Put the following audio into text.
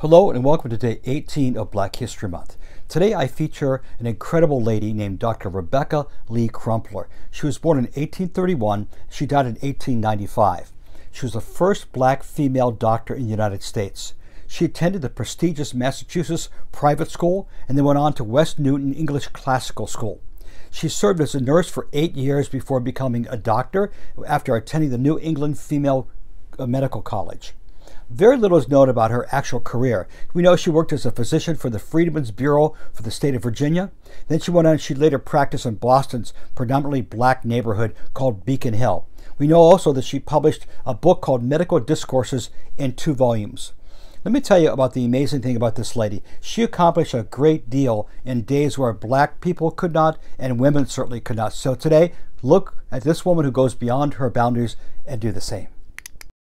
Hello and welcome to day 18 of Black History Month. Today I feature an incredible lady named Dr. Rebecca Lee Crumpler. She was born in 1831. She died in 1895. She was the first black female doctor in the United States. She attended the prestigious Massachusetts private school and then went on to West Newton English Classical School. She served as a nurse for eight years before becoming a doctor after attending the New England Female uh, Medical College. Very little is known about her actual career. We know she worked as a physician for the Freedmen's Bureau for the state of Virginia. Then she went on, and she later practiced in Boston's predominantly black neighborhood called Beacon Hill. We know also that she published a book called Medical Discourses in two volumes. Let me tell you about the amazing thing about this lady. She accomplished a great deal in days where black people could not and women certainly could not. So today, look at this woman who goes beyond her boundaries and do the same.